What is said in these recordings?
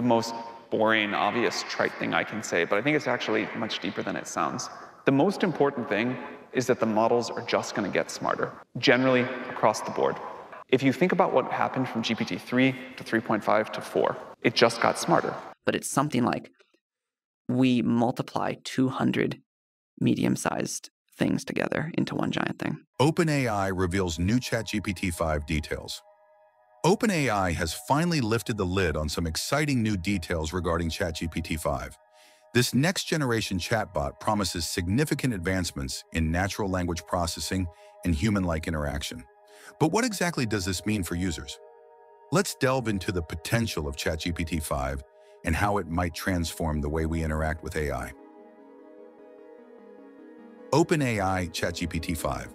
the most boring, obvious, trite thing I can say, but I think it's actually much deeper than it sounds. The most important thing is that the models are just going to get smarter, generally across the board. If you think about what happened from GPT-3 to 3.5 to 4, it just got smarter. But it's something like we multiply 200 medium-sized things together into one giant thing. OpenAI reveals new ChatGPT 5 details. OpenAI has finally lifted the lid on some exciting new details regarding ChatGPT 5. This next-generation chatbot promises significant advancements in natural language processing and human-like interaction. But what exactly does this mean for users? Let's delve into the potential of ChatGPT 5 and how it might transform the way we interact with AI. OpenAI ChatGPT 5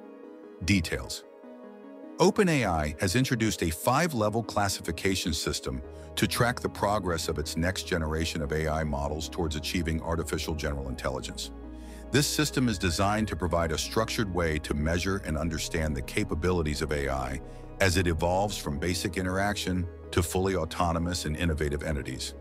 Details OpenAI has introduced a five-level classification system to track the progress of its next generation of AI models towards achieving artificial general intelligence. This system is designed to provide a structured way to measure and understand the capabilities of AI as it evolves from basic interaction to fully autonomous and innovative entities.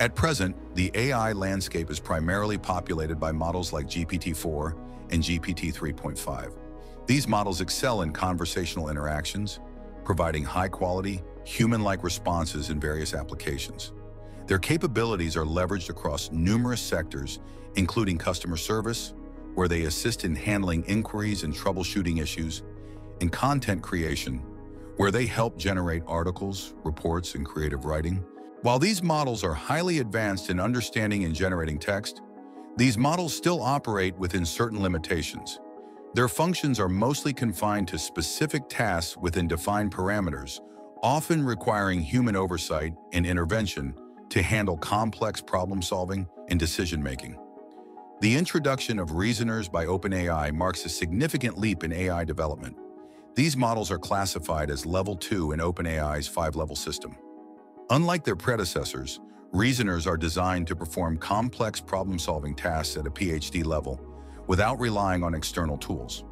At present, the AI landscape is primarily populated by models like GPT-4 and GPT 3.5. These models excel in conversational interactions, providing high-quality, human-like responses in various applications. Their capabilities are leveraged across numerous sectors, including customer service, where they assist in handling inquiries and troubleshooting issues, and content creation, where they help generate articles, reports, and creative writing. While these models are highly advanced in understanding and generating text, these models still operate within certain limitations. Their functions are mostly confined to specific tasks within defined parameters, often requiring human oversight and intervention to handle complex problem-solving and decision-making. The introduction of reasoners by OpenAI marks a significant leap in AI development. These models are classified as Level 2 in OpenAI's five-level system. Unlike their predecessors, Reasoners are designed to perform complex problem-solving tasks at a PhD level without relying on external tools.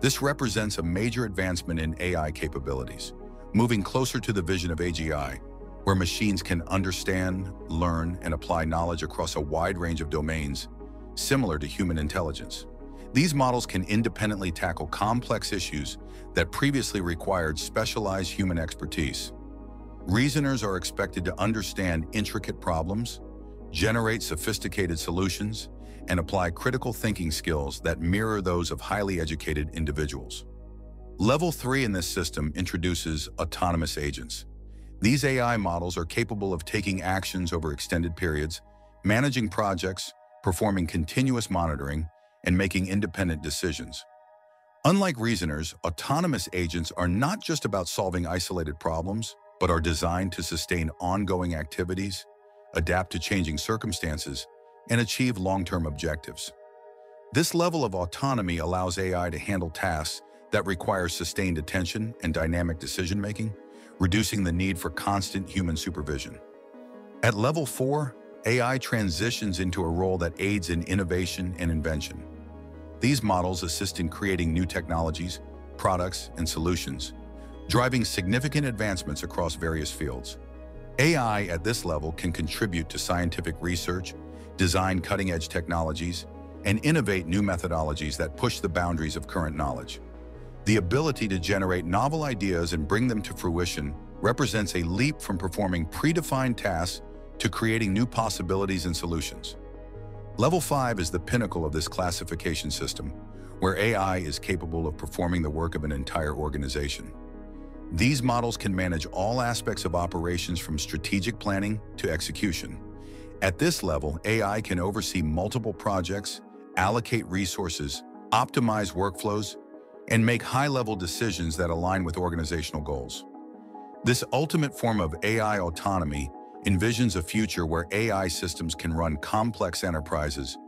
This represents a major advancement in AI capabilities, moving closer to the vision of AGI, where machines can understand, learn, and apply knowledge across a wide range of domains, similar to human intelligence. These models can independently tackle complex issues that previously required specialized human expertise. Reasoners are expected to understand intricate problems, generate sophisticated solutions, and apply critical thinking skills that mirror those of highly educated individuals. Level 3 in this system introduces autonomous agents. These AI models are capable of taking actions over extended periods, managing projects, performing continuous monitoring, and making independent decisions. Unlike reasoners, autonomous agents are not just about solving isolated problems, but are designed to sustain ongoing activities, adapt to changing circumstances, and achieve long-term objectives. This level of autonomy allows AI to handle tasks that require sustained attention and dynamic decision-making, reducing the need for constant human supervision. At level 4, AI transitions into a role that aids in innovation and invention. These models assist in creating new technologies, products, and solutions, driving significant advancements across various fields. AI at this level can contribute to scientific research, design cutting-edge technologies, and innovate new methodologies that push the boundaries of current knowledge. The ability to generate novel ideas and bring them to fruition represents a leap from performing predefined tasks to creating new possibilities and solutions. Level 5 is the pinnacle of this classification system, where AI is capable of performing the work of an entire organization. These models can manage all aspects of operations from strategic planning to execution. At this level, AI can oversee multiple projects, allocate resources, optimize workflows, and make high-level decisions that align with organizational goals. This ultimate form of AI autonomy envisions a future where AI systems can run complex enterprises,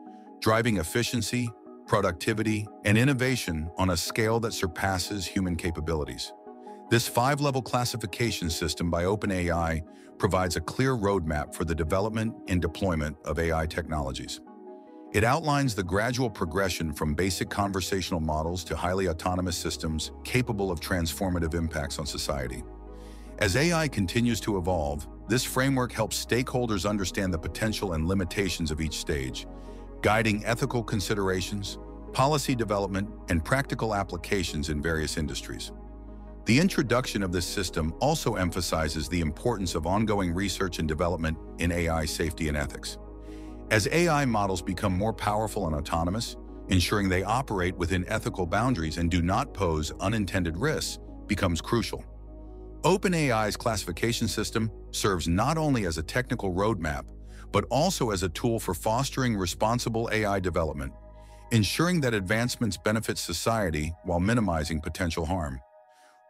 driving efficiency, productivity, and innovation on a scale that surpasses human capabilities. This five-level classification system by OpenAI provides a clear roadmap for the development and deployment of AI technologies. It outlines the gradual progression from basic conversational models to highly autonomous systems capable of transformative impacts on society. As AI continues to evolve, This framework helps stakeholders understand the potential and limitations of each stage, guiding ethical considerations, policy development, and practical applications in various industries. The introduction of this system also emphasizes the importance of ongoing research and development in AI safety and ethics. As AI models become more powerful and autonomous, ensuring they operate within ethical boundaries and do not pose unintended risks becomes crucial. OpenAI's classification system serves not only as a technical roadmap, but also as a tool for fostering responsible AI development, ensuring that advancements benefit society while minimizing potential harm.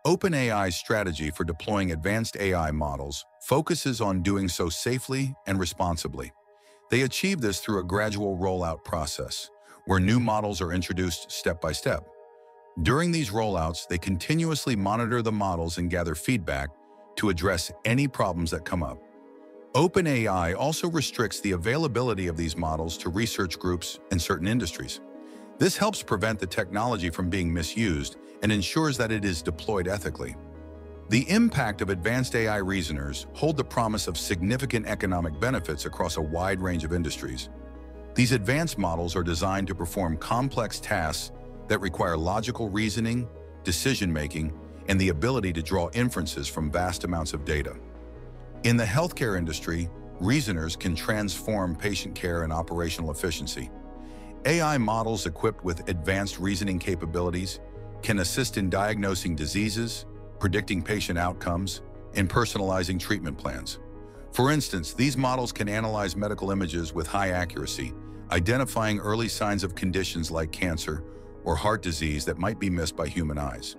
OpenAI's strategy for deploying advanced AI models focuses on doing so safely and responsibly. They achieve this through a gradual rollout process, where new models are introduced step by step. During these rollouts, they continuously monitor the models and gather feedback to address any problems that come up. OpenAI also restricts the availability of these models to research groups and certain industries. This helps prevent the technology from being misused and ensures that it is deployed ethically. The impact of advanced AI reasoners hold the promise of significant economic benefits across a wide range of industries. These advanced models are designed to perform complex tasks that require logical reasoning, decision-making, and the ability to draw inferences from vast amounts of data. In the healthcare industry, reasoners can transform patient care and operational efficiency. AI models equipped with advanced reasoning capabilities can assist in diagnosing diseases, predicting patient outcomes, and personalizing treatment plans. For instance, these models can analyze medical images with high accuracy, identifying early signs of conditions like cancer or heart disease that might be missed by human eyes.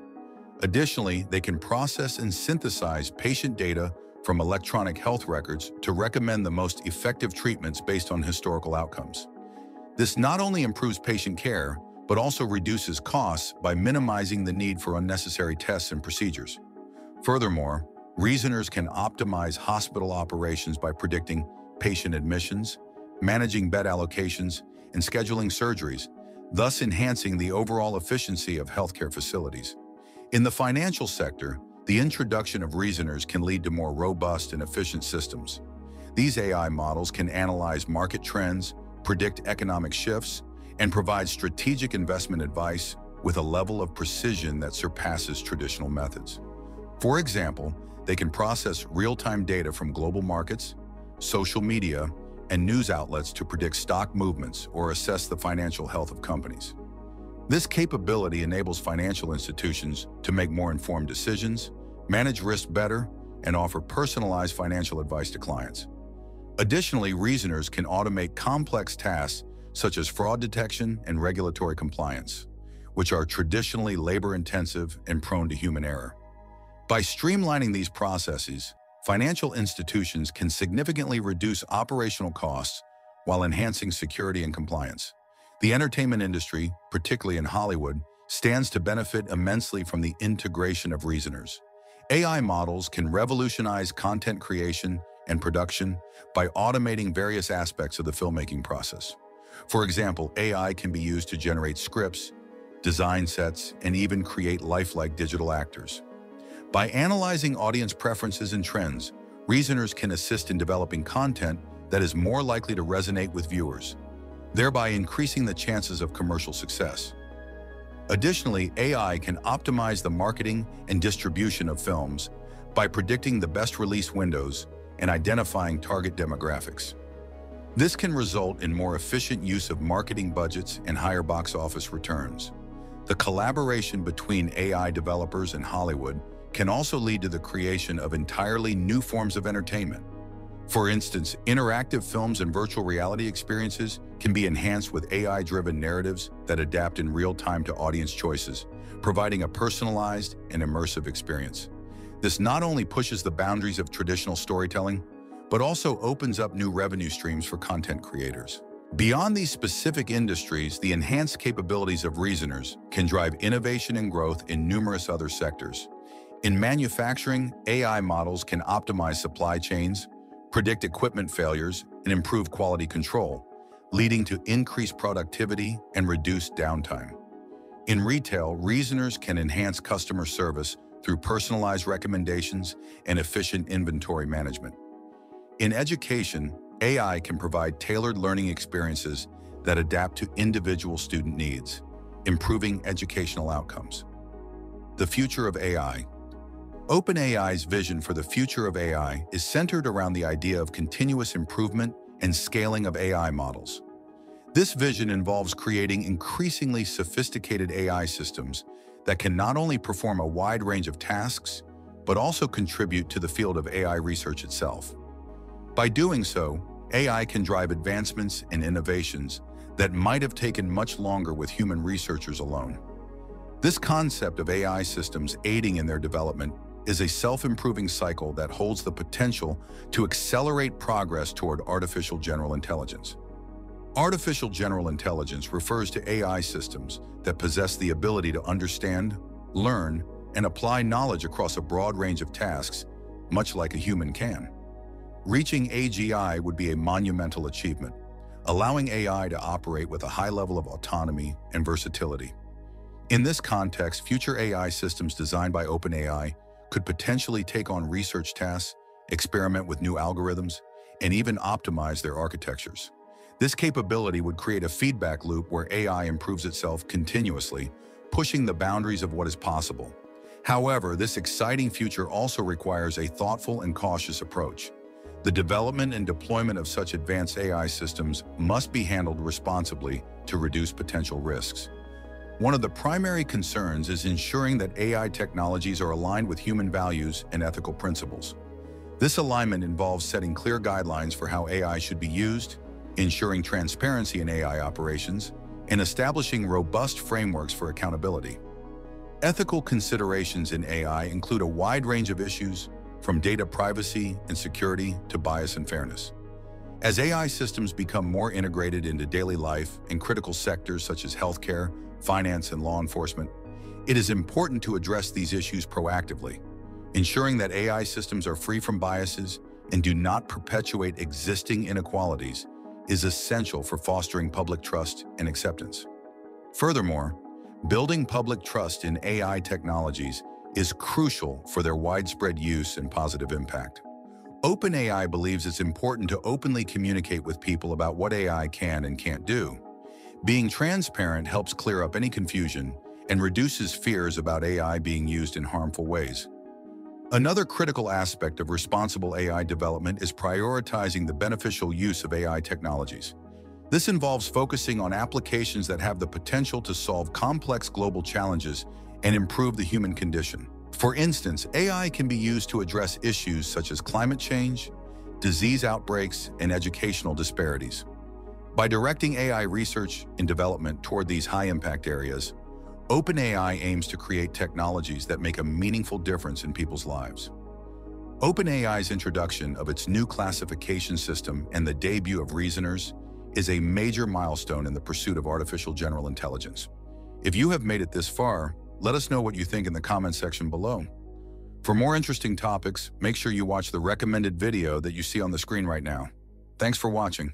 Additionally, they can process and synthesize patient data from electronic health records to recommend the most effective treatments based on historical outcomes. This not only improves patient care, but also reduces costs by minimizing the need for unnecessary tests and procedures. Furthermore, reasoners can optimize hospital operations by predicting patient admissions, managing bed allocations, and scheduling surgeries, thus enhancing the overall efficiency of healthcare facilities. In the financial sector, the introduction of reasoners can lead to more robust and efficient systems. These AI models can analyze market trends, predict economic shifts, and provide strategic investment advice with a level of precision that surpasses traditional methods. For example, they can process real-time data from global markets, social media, and news outlets to predict stock movements or assess the financial health of companies. This capability enables financial institutions to make more informed decisions, manage risk better, and offer personalized financial advice to clients. Additionally, reasoners can automate complex tasks such as fraud detection and regulatory compliance, which are traditionally labor-intensive and prone to human error. By streamlining these processes, financial institutions can significantly reduce operational costs while enhancing security and compliance. The entertainment industry, particularly in Hollywood, stands to benefit immensely from the integration of reasoners. AI models can revolutionize content creation and production by automating various aspects of the filmmaking process. For example, AI can be used to generate scripts, design sets, and even create lifelike digital actors. By analyzing audience preferences and trends, reasoners can assist in developing content that is more likely to resonate with viewers, thereby increasing the chances of commercial success. Additionally, AI can optimize the marketing and distribution of films by predicting the best release windows and identifying target demographics. This can result in more efficient use of marketing budgets and higher box office returns. The collaboration between AI developers and Hollywood can also lead to the creation of entirely new forms of entertainment. For instance, interactive films and virtual reality experiences can be enhanced with AI-driven narratives that adapt in real time to audience choices, providing a personalized and immersive experience. This not only pushes the boundaries of traditional storytelling, but also opens up new revenue streams for content creators. Beyond these specific industries, the enhanced capabilities of reasoners can drive innovation and growth in numerous other sectors. In manufacturing, AI models can optimize supply chains, predict equipment failures, and improve quality control, leading to increased productivity and reduced downtime. In retail, reasoners can enhance customer service through personalized recommendations and efficient inventory management. In education, AI can provide tailored learning experiences that adapt to individual student needs, improving educational outcomes. The future of AI. OpenAI's vision for the future of AI is centered around the idea of continuous improvement and scaling of AI models. This vision involves creating increasingly sophisticated AI systems that can not only perform a wide range of tasks, but also contribute to the field of AI research itself. By doing so, AI can drive advancements and innovations that might have taken much longer with human researchers alone. This concept of AI systems aiding in their development is a self-improving cycle that holds the potential to accelerate progress toward artificial general intelligence. Artificial general intelligence refers to AI systems that possess the ability to understand, learn, and apply knowledge across a broad range of tasks, much like a human can. Reaching AGI would be a monumental achievement, allowing AI to operate with a high level of autonomy and versatility. In this context, future AI systems designed by OpenAI could potentially take on research tasks, experiment with new algorithms, and even optimize their architectures. This capability would create a feedback loop where AI improves itself continuously, pushing the boundaries of what is possible. However, this exciting future also requires a thoughtful and cautious approach. The development and deployment of such advanced AI systems must be handled responsibly to reduce potential risks. One of the primary concerns is ensuring that AI technologies are aligned with human values and ethical principles. This alignment involves setting clear guidelines for how AI should be used ensuring transparency in AI operations, and establishing robust frameworks for accountability. Ethical considerations in AI include a wide range of issues, from data privacy and security to bias and fairness. As AI systems become more integrated into daily life in critical sectors such as healthcare, finance, and law enforcement, it is important to address these issues proactively, ensuring that AI systems are free from biases and do not perpetuate existing inequalities is essential for fostering public trust and acceptance. Furthermore, building public trust in AI technologies is crucial for their widespread use and positive impact. OpenAI believes it's important to openly communicate with people about what AI can and can't do. Being transparent helps clear up any confusion and reduces fears about AI being used in harmful ways. Another critical aspect of responsible AI development is prioritizing the beneficial use of AI technologies. This involves focusing on applications that have the potential to solve complex global challenges and improve the human condition. For instance, AI can be used to address issues such as climate change, disease outbreaks, and educational disparities. By directing AI research and development toward these high-impact areas, OpenAI aims to create technologies that make a meaningful difference in people's lives. OpenAI's introduction of its new classification system and the debut of Reasoners is a major milestone in the pursuit of artificial general intelligence. If you have made it this far, let us know what you think in the comments section below. For more interesting topics, make sure you watch the recommended video that you see on the screen right now. Thanks for watching.